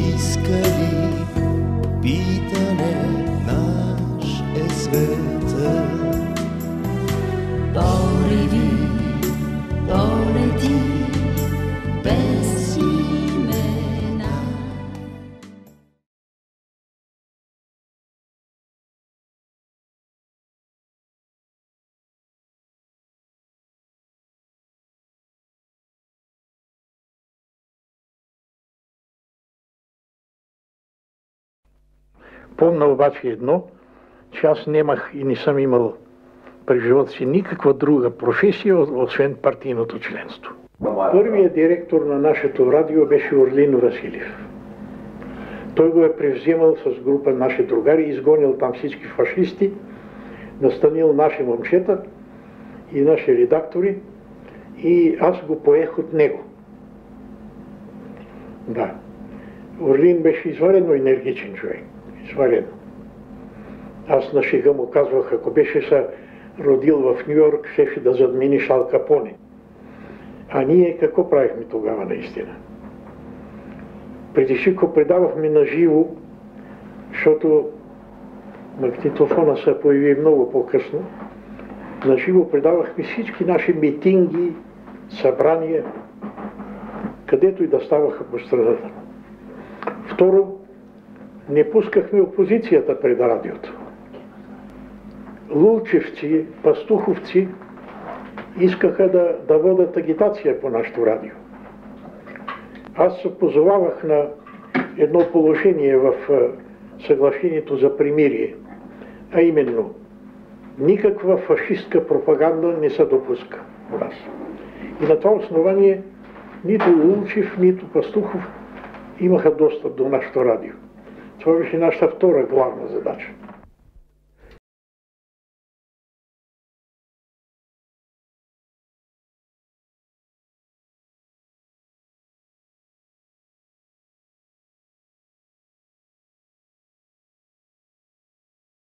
искали питали. Помна обаче едно, че аз нямах и не съм имал през живота си никаква друга професия, освен партийното членство. Първият директор на нашето радио беше Орлин Василев. Той го е превземал с група наши другари, изгонил там всички фашисти, настанил наши момчета и наши редактори и аз го поех от него. Да. Орлин беше изварено енергичен човек. Изварено. Аз на шега му казвах, ако беше се родил в Нью Йорк, щеше да задмини Шал Капоне. А ние какво правихме тогава наистина? Преди всичко предавахме на живо, защото магнитофона се появи много по-късно. На живо предавахме всички наши митинги, събрания, където и да ставаха по страната. Второ, не пускахме опозицията пред радиото. Лулчевци, пастуховци искаха да, да водят агитация по нашето радио. Аз се позовавах на едно положение в съглашението за примирие, а именно никаква фашистка пропаганда не се допуска у нас. И на това основание нито Лулчев, нито Пастухов имаха достъп до нашето радио. Człowiek się na szafturę głowę zobaczy.